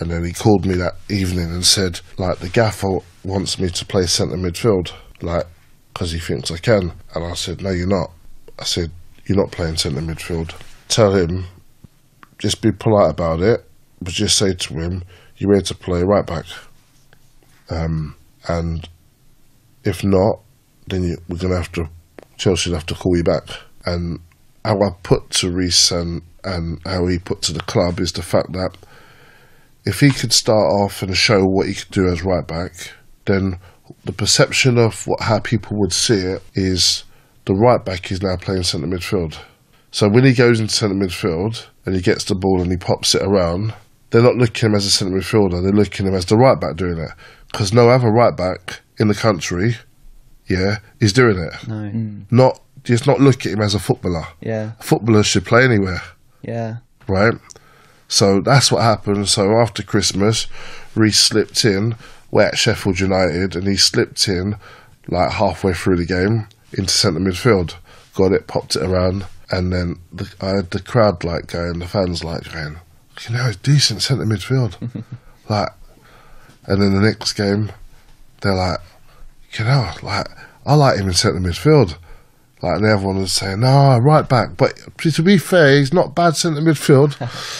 And then he called me that evening and said, like, the gaffer wants me to play centre midfield, like, because he thinks I can. And I said, no, you're not. I said, you're not playing centre midfield. Tell him, just be polite about it, but just say to him, you're here to play right back. Um, and if not, then you, we're going to have to, Chelsea have to call you back. And how I put to Reece and, and how he put to the club is the fact that if he could start off and show what he could do as right back, then the perception of what how people would see it is the right back is now playing centre midfield. So when he goes into centre midfield and he gets the ball and he pops it around, they're not looking at him as a centre midfielder. They're looking at him as the right back doing it because no other right back in the country, yeah, is doing it. No. Mm. Not just not look at him as a footballer. Yeah. Footballers should play anywhere Yeah. right? So that's what happened. So after Christmas, Reece slipped in. We're at Sheffield United, and he slipped in like halfway through the game into centre midfield. Got it, popped it around, and then the, I had the crowd like going, the fans like going, you know, decent centre midfield, like. And then the next game, they're like, you know, like I like him in centre midfield. Like, and everyone was saying, no, right back. But to be fair, he's not bad centre midfield.